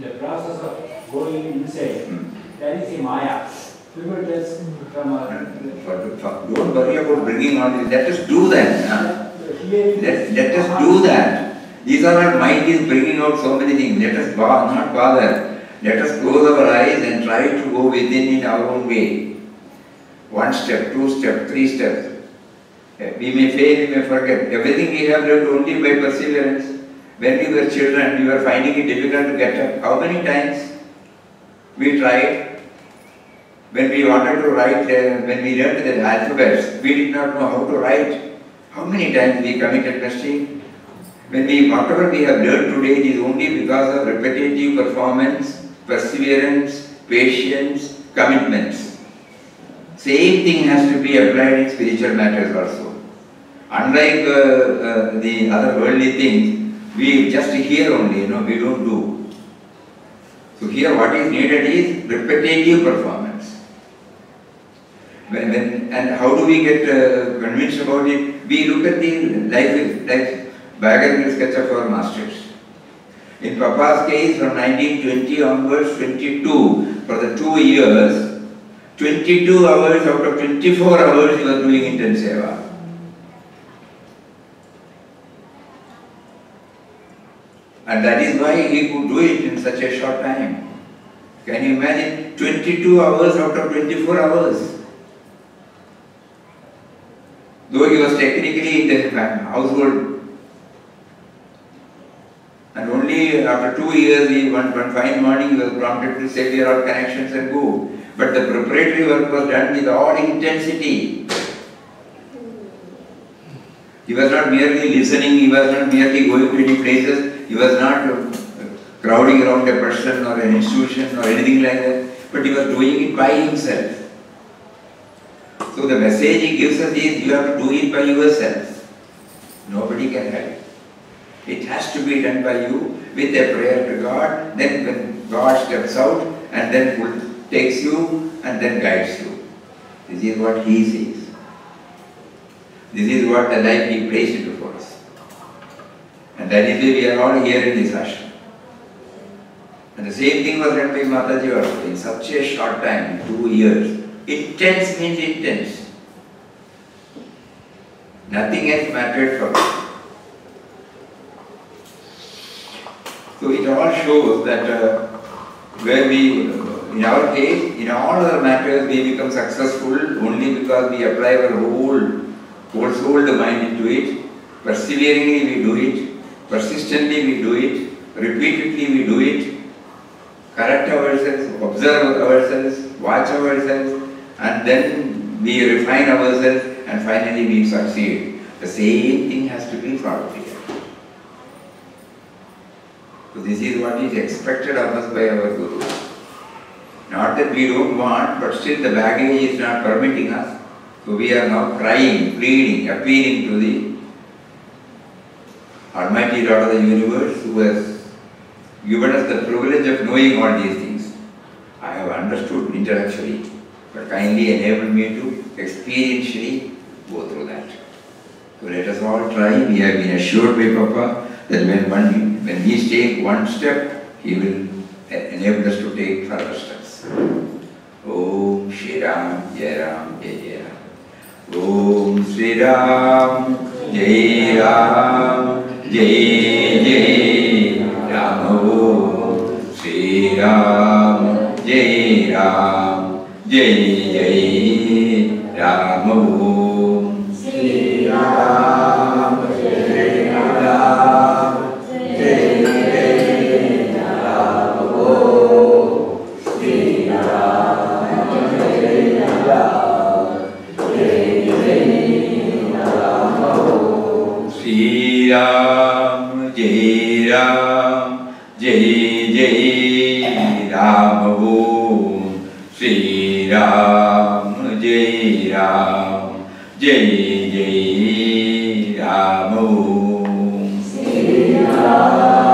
the process of going inside, that is a Maya. Just from a. Don't worry about bringing all this, let us do that. huh? Let, let us do that. These are our mind is bringing out so many things. Let us not bother. Let us close our eyes and try to go within in our own way. One step, two step, three steps. We may fail, we may forget. Everything we have learned only by perseverance. When we were children, we were finding it difficult to get up. How many times we tried? When we wanted to write, uh, when we learned the alphabets, we did not know how to write. How many times we committed mistake? When we, whatever we have learned today, it is only because of repetitive performance, perseverance, patience, commitments. Same thing has to be applied in spiritual matters also. Unlike uh, uh, the other worldly things, we just hear only, you know, we don't do. So here what is needed is repetitive performance. When, when, and how do we get uh, convinced about it? We look at the life, life biographical sketch of our masters. In Papa's case, from 1920 onwards, 22, for the two years, 22 hours out of 24 hours he was doing intense seva. And that is why he could do it in such a short time. Can you imagine 22 hours out of 24 hours? Though he was technically in the household. And only after two years, he, one, one fine morning, he was prompted to sever all connections and go. But the preparatory work was done with all intensity. He was not merely listening, he was not merely going to any places, he was not uh, crowding around a person or an institution or anything like that, but he was doing it by himself. So the message he gives us is you have to do it by yourself. Nobody can help. It has to be done by you with a prayer to God, then when God steps out and then takes you and then guides you. This is what he says. This is what the life he placed before us. And that is why we are all here in this ashram. And the same thing was done by Mataji also in such a short time, two years. Intense means intense. Nothing else mattered for us. So it all shows that uh, where we, in our case, in all other matters, we become successful only because we apply our whole, whole the mind into it. Perseveringly we do it, persistently we do it, repeatedly we do it, correct ourselves, observe ourselves, watch ourselves, and then we refine ourselves, and finally we succeed. The same thing has to be followed here. So this is what is expected of us by our Guru. Not that we don't want, but still the baggage is not permitting us. So we are now crying, pleading, appealing to the Almighty Lord of the universe who has given us the privilege of knowing all these things. I have understood intellectually, but kindly enable me to experientially go through that. So let us all try. We have been assured by Papa that when one, when he takes one step, he will enable us to take further steps. Om Shri Ram Jai Ram Jai Ram. Om Shri Ram Jai Ram जय जय रामो श्रीराम जय राम जय जय राम। श्री राम जय राम जय जय राम ओम श्री राम जय राम जय जय राम ओम श्री राम